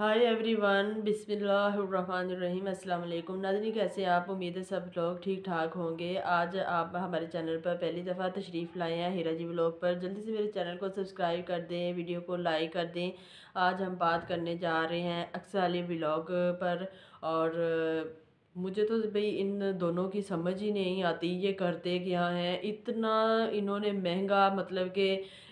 Hi everyone बिस्मिल्लाहिर्रहमानिर्रहीम अस्सलाम वालेकुम नाज़रीन कैसे आप? उम्मीद है सब लोग ठीक ठाक होंगे। आज आप हमारे चैनल पर पहली दफ़ा तशरीफ़ लाए हैं हीरा जी ब्लॉग पर। जल्दी से मेरे चैनल को सब्सक्राइब कर दें, वीडियो को लाइक कर दें। आज हम बात करने जा रहे हैं अक्सर अली ब्लॉग पर और मुझे तो भाई इन दोनों की समझ ही नहीं आती, ये करते क्या हैं? इतना इन्होंने महँगा मतलब कि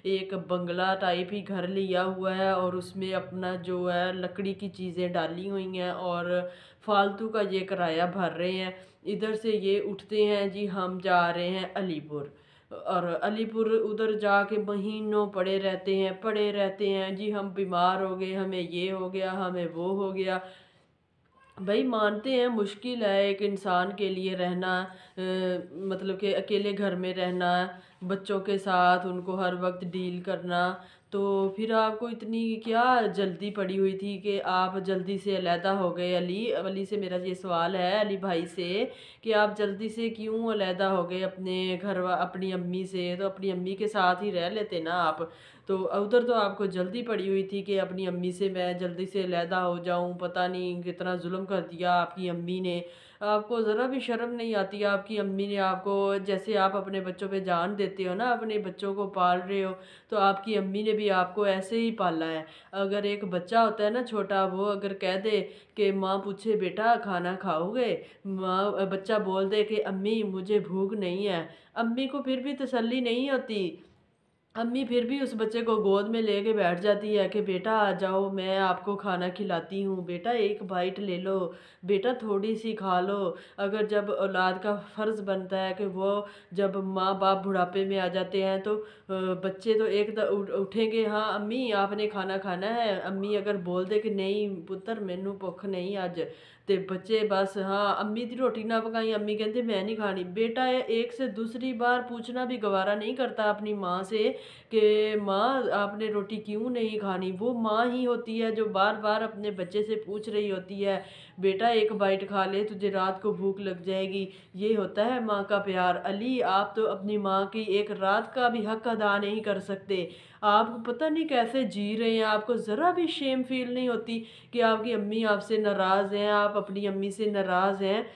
एक बंगला टाइप ही घर लिया हुआ है और उसमें अपना जो है लकड़ी की चीज़ें डाली हुई हैं और फालतू का ये किराया भर रहे हैं। इधर से ये उठते हैं, जी, हम जा रहे हैं अलीपुर। और अलीपुर उधर जाके महीनों पड़े रहते हैं, पड़े रहते हैं, जी, हम बीमार हो गए, हमें ये हो गया, हमें वो हो गया। भाई मानते हैं मुश्किल है एक इंसान के लिए रहना आ, मतलब कि अकेले घर में रहना बच्चों के साथ उनको हर वक्त डील करना। तो फिर आपको इतनी क्या जल्दी पड़ी हुई थी कि आप जल्दी से अलहदा हो गए? अली अली से मेरा ये सवाल है, अली भाई से, कि आप जल्दी से क्यों अलहदा हो गए अपने घर अपनी अम्मी से? तो अपनी अम्मी के साथ ही रह लेते ना आप। तो उधर तो आपको जल्दी पड़ी हुई थी कि अपनी अम्मी से मैं जल्दी से अलहदा हो जाऊँ? पता नहीं कितना जुल्म कर दिया आपकी अम्मी ने। आपको ज़रा भी शर्म नहीं आती आपकी अम्मी ने आपको? जैसे आप अपने बच्चों पे जान देते हो ना, अपने बच्चों को पाल रहे हो तो आपकी अम्मी ने भी आपको ऐसे ही पाला है। अगर एक बच्चा होता है ना छोटा, वो अगर कह दे कि, माँ पूछे, बेटा, खाना खाओगे? माँ, बच्चा बोल दे कि, अम्मी, मुझे भूख नहीं है। अम्मी को फिर भी तसल्ली नहीं होती। अम्मी फिर भी उस बच्चे को गोद में लेके बैठ जाती है कि, बेटा, आ जाओ, मैं आपको खाना खिलाती हूँ। बेटा, एक बाइट ले लो। बेटा, थोड़ी सी खा लो। अगर जब औलाद का फ़र्ज़ बनता है कि वो जब माँ बाप बुढ़ापे में आ जाते हैं तो बच्चे तो एक उठेंगे हाँ अम्मी, आपने खाना खाना है। अम्मी अगर बोल दे कि नहीं, पुत्र, मैनू भुख नहीं अज तो बच्चे बस हाँ अम्मी की रोटी ना पकाई। अम्मी कहते मैं नहीं खानी। बेटा एक से दूसरी बार पूछना भी गवारा नहीं करता अपनी माँ से कि माँ, आपने रोटी क्यों नहीं खानी? वो माँ ही होती है जो बार बार अपने बच्चे से पूछ रही होती है, बेटा, एक बाइट खा ले, तुझे रात को भूख लग जाएगी। ये होता है माँ का प्यार। अली, आप तो अपनी माँ की एक रात का भी हक अदा नहीं कर सकते। आप पता नहीं कैसे जी रहे हैं। आपको ज़रा भी शेम फील नहीं होती कि आपकी अम्मी आपसे नाराज़ हैं, आप अपनी अम्मी से नाराज़ हैं?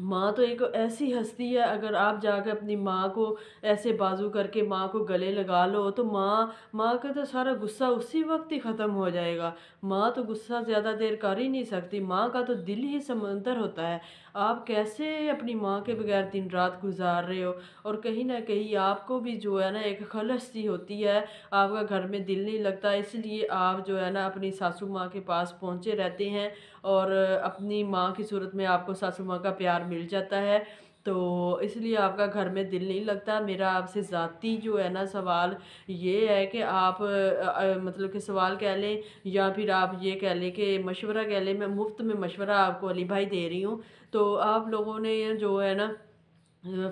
माँ तो एक ऐसी हस्ती है, अगर आप जाकर अपनी माँ को ऐसे बाजू करके माँ को गले लगा लो तो माँ माँ का तो सारा गुस्सा उसी वक्त ही ख़त्म हो जाएगा। माँ तो गुस्सा ज़्यादा देर कर ही नहीं सकती, माँ का तो दिल ही समंदर होता है। आप कैसे अपनी माँ के बगैर दिन रात गुजार रहे हो? और कहीं ना कहीं आपको भी जो है ना, एक खलस सी होती है। आपका घर में दिल नहीं लगता, इसलिए आप जो है ना, अपनी सासू माँ के पास पहुँचे रहते हैं और अपनी माँ की सूरत में आपको सासू माँ का प्यार मिल जाता है। तो इसलिए आपका घर में दिल नहीं लगता। मेरा आपसे ज़ाती जो है ना सवाल ये है कि आप आ, आ, मतलब कि सवाल कह लें या फिर आप ये कह लें कि मशवरा कह लें मैं मुफ़्त में मशवरा आपको अली भाई दे रही हूँ। तो आप लोगों ने जो है ना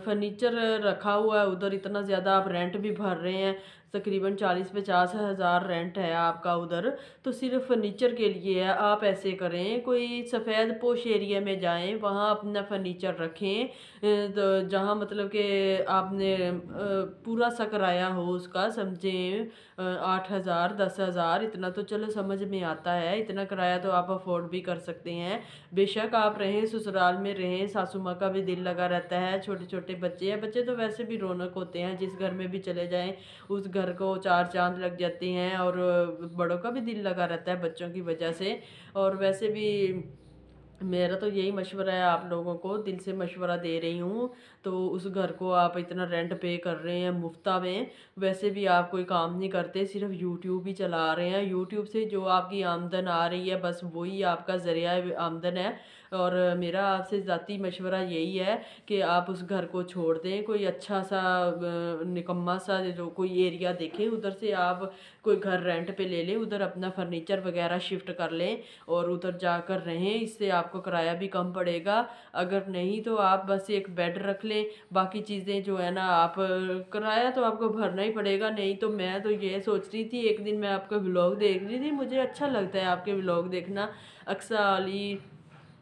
फर्नीचर रखा हुआ है उधर इतना ज़्यादा आप रेंट भी भर रहे हैं। तकरीबन चालीस पचास हज़ार रेंट है आपका उधर। तो सिर्फ़ फर्नीचर के लिए है, आप ऐसे करें, कोई सफ़ेद पोश एरिया में जाएँ, वहाँ अपना फर्नीचर रखें। तो जहाँ मतलब कि आपने पूरा सा कराया हो उसका, समझें आठ हज़ार, दस हज़ार, इतना तो चलो समझ में आता है, इतना किराया तो आप अफोर्ड भी कर सकते हैं। बेशक आप रहें, ससुराल में रहें, सासू माँ का भी दिल लगा रहता है छोटे छोटे बच्चे हैं, बच्चे तो वैसे भी रौनक होते हैं, जिस घर में भी चले जाएँ, उस को चार चाँद लग जाते हैं और बड़ों का भी दिल लगा रहता है बच्चों की वजह से। और वैसे भी मेरा तो यही मशवरा है आप लोगों को, दिल से मशवरा दे रही हूँ। तो उस घर को आप इतना रेंट पे कर रहे हैं, मुफ्ता में। वैसे भी आप कोई काम नहीं करते, सिर्फ़ यूट्यूब ही चला रहे हैं। यूट्यूब से जो आपकी आमदन आ रही है, बस वही आपका ज़रिया आमदन है। और मेरा आपसे ज़ाती मशवरा यही है कि आप उस घर को छोड़ दें, कोई अच्छा सा निकम्मा सा जो कोई एरिया देखें, उधर से आप कोई घर रेंट पे ले लें, उधर अपना फर्नीचर वगैरह शिफ्ट कर लें और उधर जाकर रहें, इससे आपको किराया भी कम पड़ेगा। अगर नहीं तो आप बस एक बेड रख लें, बाकी चीज़ें जो है ना आप किराया तो आपको भरना ही पड़ेगा, नहीं तो मैं तो ये सोच रही थी, एक दिन मैं आपका व्लॉग देख रही थी, मुझे अच्छा लगता है आपके ब्लॉग देखना। अक्सा अली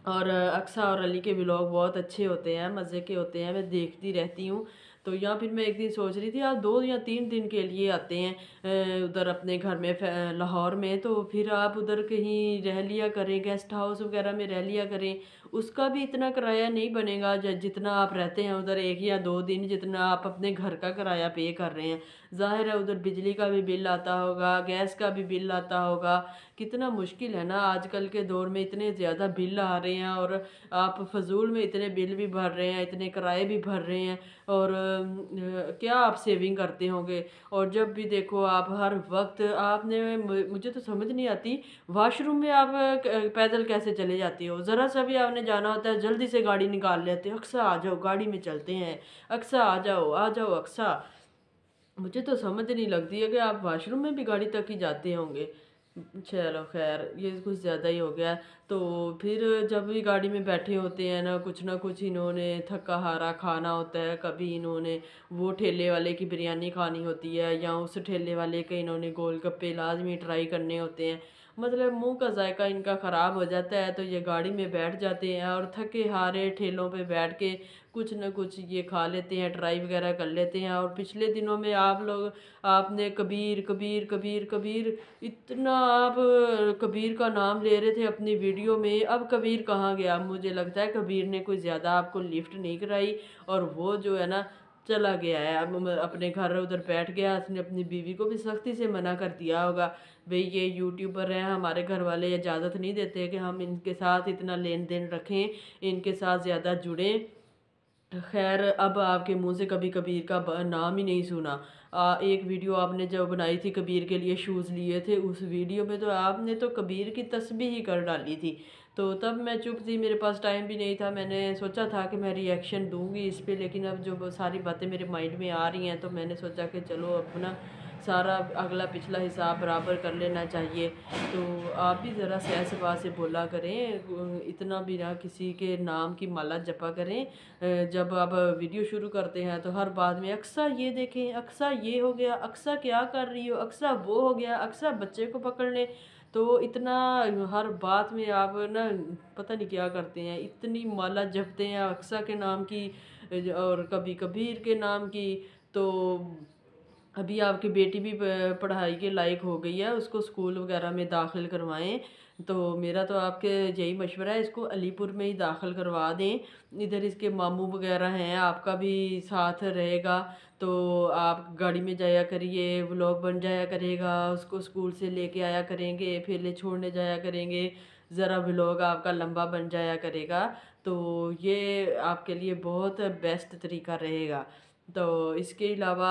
और अक्सा और अली के व्लॉग बहुत अच्छे होते हैं, मज़े के होते हैं, मैं देखती रहती हूँ। तो यहाँ फिर मैं एक दिन सोच रही थी आप दो या तीन दिन के लिए आते हैं उधर अपने घर में लाहौर में तो फिर आप उधर कहीं रह लिया करें गेस्ट हाउस वगैरह में रह लिया करें, उसका भी इतना किराया नहीं बनेगा जितना आप रहते हैं उधर एक या दो दिन, जितना आप अपने घर का किराया पे कर रहे हैं। ज़ाहिर है उधर बिजली का भी बिल आता होगा, गैस का भी बिल आता होगा। कितना मुश्किल है ना आजकल के दौर में इतने ज़्यादा बिल आ रहे हैं और आप फजूल में इतने बिल भी भर रहे हैं, इतने किराए भी भर रहे हैं और क्या आप सेविंग करते होंगे? और जब भी देखो आप हर वक्त आपने मुझे तो समझ नहीं आती वाशरूम में आप पैदल कैसे चले जाते हो? ज़रा सा भी आपने जाना होता है जल्दी से गाड़ी निकाल लेते हो, अक्सा आ जाओ, गाड़ी में चलते हैं, अक्सा आ जाओ आ जाओ, अक्सा। मुझे तो समझ नहीं लगती है कि आप वाशरूम में भी गाड़ी तक ही जाते होंगे। चलो खैर, ये कुछ ज़्यादा ही हो गया। तो फिर जब भी गाड़ी में बैठे होते हैं ना, कुछ ना कुछ इन्होंने थका हारा खाना होता है, कभी इन्होंने वो ठेले वाले की बिरयानी खानी होती है, या उस ठेले वाले के इन्होंने गोलगप्पे लाजमी ट्राई करने होते हैं। मतलब मुँह का जायका इनका ख़राब हो जाता है तो ये गाड़ी में बैठ जाते हैं और थके हारे ठेलों पे बैठ के कुछ ना कुछ ये खा लेते हैं ट्राई वगैरह कर लेते हैं। और पिछले दिनों में आप लोग, आपने कबीर कबीर कबीर कबीर, इतना आप कबीर का नाम ले रहे थे अपनी वीडियो में। अब कबीर कहाँ गया? मुझे लगता है कबीर ने कोई ज़्यादा आपको लिफ्ट नहीं कराई और वो जो है ना चला गया है। अब अपने घर उधर बैठ गया उसने अपनी बीवी को भी सख्ती से मना कर दिया होगा। भाई ये यूट्यूबर हैं हमारे घर वाले इजाज़त नहीं देते कि हम इनके साथ इतना लेन देन रखें इनके साथ ज़्यादा जुड़ें। खैर अब आपके मुँह से कभी कबीर का नाम ही नहीं सुना। आ, एक वीडियो आपने जब बनाई थी कबीर के लिए शूज़ लिए थे उस वीडियो में तो आपने तो कबीर की तस्वीर ही कर डाली थी। तो तब मैं चुप थी, मेरे पास टाइम भी नहीं था। मैंने सोचा था कि मैं रिएक्शन दूँगी इस पर लेकिन अब जो सारी बातें मेरे माइंड में आ रही हैं तो मैंने सोचा कि चलो अपना सारा अगला पिछला हिसाब बराबर कर लेना चाहिए। तो आप भी ज़रा सह सभा से बोला करें, इतना भी ना किसी के नाम की माला जपा करें। जब आप वीडियो शुरू करते हैं तो हर बात में, अक्सा ये देखें, अक्सा ये हो गया, अक्सा क्या कर रही हो, अक्सा वो हो गया, अक्सा बच्चे को पकड़ ले तो इतना हर बात में आप ना पता नहीं क्या करते हैं, इतनी माला जपते हैं अक्सा के नाम की, और कभी कबीर के नाम की तो अभी आपकी बेटी भी पढ़ाई के लायक हो गई है, उसको स्कूल वगैरह में दाखिल करवाएँ। तो मेरा तो आपके यही मशवरा है, इसको अलीपुर में ही दाखिल करवा दें। इधर इसके मामू वगैरह हैं, आपका भी साथ रहेगा तो आप गाड़ी में जाया करिए, व्लॉग बन जाया करेगा, उसको स्कूल से लेके आया करेंगे फिर ले छोड़ने जाया करेंगे, ज़रा व्लॉग आपका लंबा बन जाया करेगा। तो ये आपके लिए बहुत बेस्ट तरीका रहेगा। तो इसके अलावा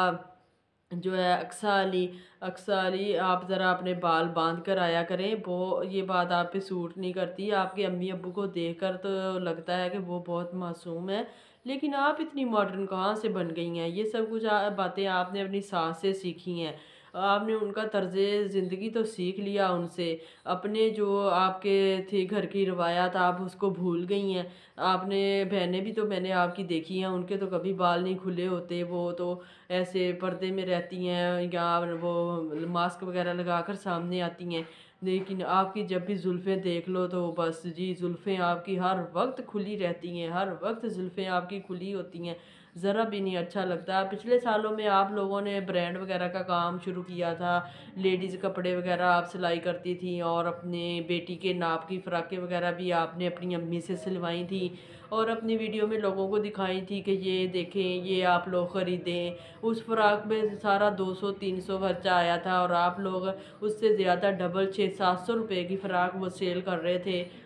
जो है अक्सा अली अक्सा अली आप ज़रा अपने बाल बाँध कर आया करें। वो, ये बात आप पे सूट नहीं करती। आपके अम्मी अबू को देख कर तो लगता है कि वो बहुत मासूम है। लेकिन आप इतनी मॉडर्न कहाँ से बन गई हैं? ये सब कुछ बातें आपने अपनी सास से सीखी हैं। आपने उनका तर्ज ज़िंदगी तो सीख लिया उनसे। अपने जो आपके थे घर की रवायात आप उसको भूल गई हैं। आपने, बहनें भी तो मैंने आपकी देखी हैं, उनके तो कभी बाल नहीं खुले होते, वो तो ऐसे पर्दे में रहती हैं या वो मास्क वगैरह लगा कर सामने आती हैं। लेकिन आपकी जब भी जुल्फ़ें देख लो तो बस जी, जुल्फ़ें आपकी हर वक्त खुली रहती हैं, हर वक्त जुल्फ़ें आपकी खुली होती हैं। ज़रा भी नहीं अच्छा लगता। पिछले सालों में आप लोगों ने ब्रांड वगैरह का काम शुरू किया था। लेडीज़ कपड़े वगैरह आप सिलाई करती थी और अपने बेटी के नाप की फ़्राकें वगैरह भी आपने अपनी अम्मी से सिलवाई थी और अपनी वीडियो में लोगों को दिखाई थी कि ये देखें, ये आप लोग ख़रीदें। उस फ़्राक में सारा 200-300 खर्चा आया था और आप लोग उससे ज़्यादा डबल छः, सात सौ रुपये की फ़्राक वो सेल कर रहे थे।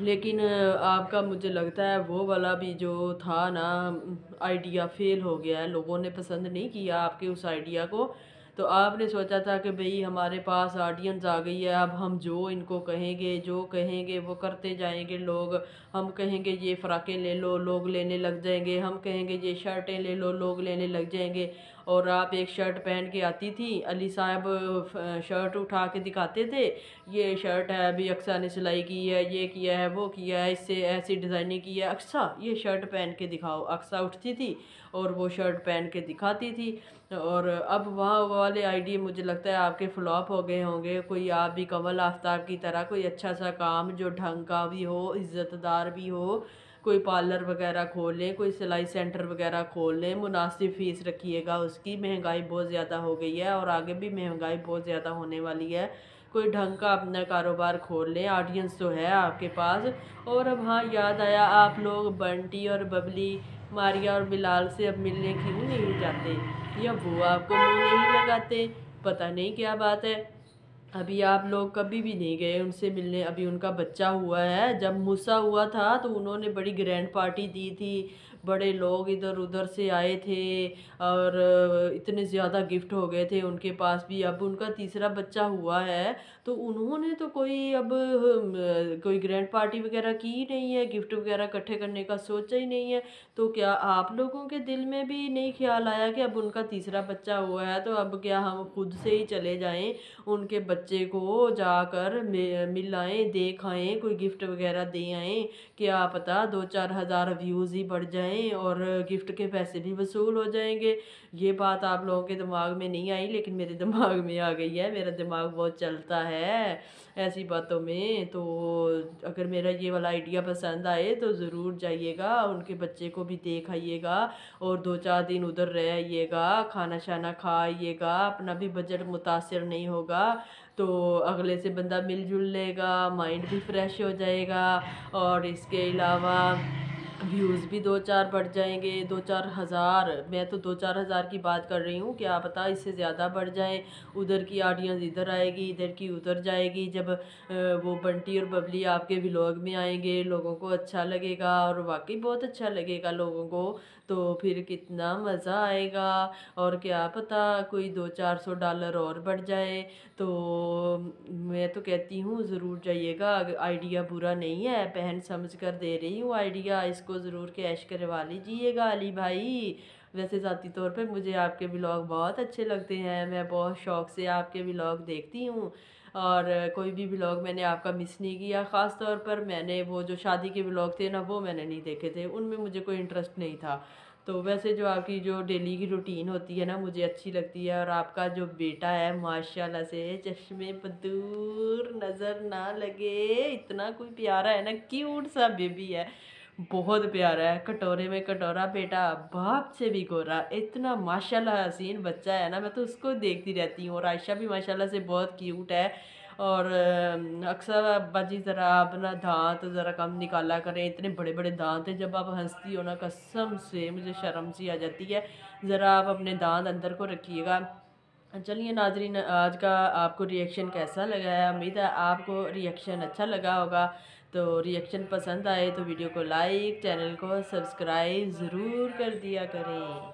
लेकिन आपका मुझे लगता है वो वाला भी जो था ना, आइडिया फेल हो गया है, लोगों ने पसंद नहीं किया आपके उस आइडिया को। तो आपने सोचा था कि भई हमारे पास ऑडियंस आ गई है, अब हम जो इनको कहेंगे, जो कहेंगे वो करते जाएँगे लोग। हम कहेंगे ये फ़्राकें ले लो, लोग लेने लग जाएँगे। हम कहेंगे ये शर्टें ले लो, लोग लेने लग जाएँगे। और आप एक शर्ट पहन के आती थी, अली साहब शर्ट उठा के दिखाते थे, ये शर्ट है, अभी अक्सा ने सिलाई की है, ये किया है, वो किया है, इससे ऐसी डिज़ाइनिंग की है। अक्सा, ये शर्ट पहन के दिखाओ। अक्सा उठती थी और वो शर्ट पहन के दिखाती थी। और अब वहाँ वाले आइडिया मुझे लगता है आपके फ्लॉप हो गए होंगे। कोई आप भी कमल आफ्ताब की तरह कोई अच्छा सा काम जो ढंग का भी हो, इज़्ज़तदार भी हो, कोई पार्लर वगैरह खोल लें कोई सिलाई सेंटर वगैरह खोल लें मुनासिब फ़ीस रखिएगा, उसकी महँगाई बहुत ज़्यादा हो गई है और आगे भी महँगाई बहुत ज़्यादा होने वाली है। कोई ढंग का अपना कारोबार खोल लें ऑडियंस तो है आपके पास। और अब हाँ याद आया, आप लोग बंटी और बबली, मारिया और बिलाल से अब मिलने क्यों नहीं जाते? या वो आपको मुँह नहीं लगाते? पता नहीं क्या बात है। अभी आप लोग कभी भी नहीं गए उनसे मिलने। अभी उनका बच्चा हुआ है। जब मूसा हुआ था तो उन्होंने बड़ी ग्रैंड पार्टी दी थी। बड़े लोग इधर उधर से आए थे और इतने ज़्यादा गिफ्ट हो गए थे उनके पास भी। अब उनका तीसरा बच्चा हुआ है तो उन्होंने तो कोई अब कोई ग्रैंड पार्टी वगैरह की ही नहीं है गिफ्ट वगैरह इकट्ठे करने का सोचा ही नहीं है। तो क्या आप लोगों के दिल में भी नहीं ख्याल आया कि अब उनका तीसरा बच्चा हुआ है? तो अब क्या हम खुद से ही चले जाएँ, उनके बच्चे को जाकर मिल आएँ देख आएँ कोई गिफ्ट वगैरह दे आएँ? क्या पता दो चार हज़ार व्यूज़ ही बढ़ जाएँ और गिफ्ट के पैसे भी वसूल हो जाएँगे। ये बात आप लोगों के दिमाग में नहीं आई, लेकिन मेरे दिमाग में आ गई है, मेरा दिमाग बहुत चलता है। ऐसी बातों में तो अगर मेरा ये वाला आइडिया पसंद आए तो ज़रूर जाइएगा, उनके बच्चे को भी देख आइएगा और दो चार दिन उधर रह आइएगा, खाना शाना खा आइएगा, अपना भी बजट मुतासर नहीं होगा तो अगले से बंदा मिलजुल लेगा माइंड भी फ्रेश हो जाएगा और इसके अलावा व्यूज़ भी दो चार बढ़ जाएँगे, दो चार हज़ार, मैं तो दो चार हज़ार की बात कर रही हूँ, क्या पता इससे ज़्यादा बढ़ जाए। उधर की ऑडियंस इधर आएगी, इधर की उधर जाएगी, जब वो बंटी और बबली आपके व्लॉग में आएँगे, लोगों को अच्छा लगेगा और वाकई बहुत अच्छा लगेगा लोगों को। तो फिर कितना मज़ा आएगा? और क्या पता कोई दो चार सौ डॉलर और बढ़ जाए। तो मैं तो कहती हूँ, ज़रूर जाइएगा। आइडिया बुरा नहीं है। पहन समझ कर दे रही हूँ आइडिया। इसको ज़रूर कैश करवा लीजिएगा अली भाई। वैसे ज़ाती तौर पे मुझे आपके ब्लॉग बहुत अच्छे लगते हैं। मैं बहुत शौक़ से आपके ब्लॉग देखती हूँ। और कोई भी ब्लॉग मैंने आपका मिस नहीं किया। ख़ास तौर पर मैंने वो जो शादी के ब्लॉग थे ना, वो मैंने नहीं देखे थे। उनमें मुझे कोई इंटरेस्ट नहीं था। तो वैसे जो आपकी जो डेली की रूटीन होती है ना, मुझे अच्छी लगती है और आपका जो बेटा है, माशाल्लाह से चश्मे पदूर नज़र ना लगे। इतना कोई प्यारा है ना क्यूट सा बेबी है। बहुत प्यारा है, कटोरे में कटोरा। बेटा, बाप से भी गोरा। इतना माशाल्लाह हसीन बच्चा है ना, मैं तो उसको देखती रहती हूँ और आयशा भी माशाल्लाह से बहुत क्यूट है। और अक्सर अब्बा जी ज़रा अपना दांत ज़रा कम निकाला करें। इतने बड़े बड़े दांत हैं, जब आप हंसती हो ना, कसम से मुझे शर्म सी आ जाती है। ज़रा आप अपने दांत अंदर को रखिएगा। चलिए नाजरीन, आज का आपको रिएक्शन कैसा लगा है? उम्मीद है आपको रिएक्शन अच्छा लगा होगा। तो रिएक्शन पसंद आए तो वीडियो को लाइक चैनल को सब्सक्राइब ज़रूर कर दिया करें।